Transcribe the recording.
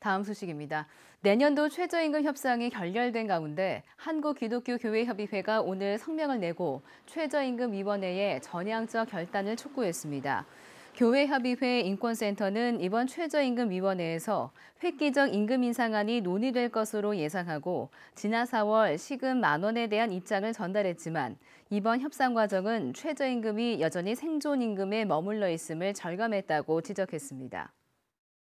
다음 소식입니다. 내년도 최저임금 협상이 결렬된 가운데 한국기독교교회협의회가 오늘 성명을 내고 최저임금위원회에 전향적 결단을 촉구했습니다. 교회협의회 인권센터는 이번 최저임금위원회에서 획기적 임금 인상안이 논의될 것으로 예상하고 지난 4월 시급 만 원에 대한 입장을 전달했지만 이번 협상 과정은 최저임금이 여전히 생존임금에 머물러 있음을 절감했다고 지적했습니다.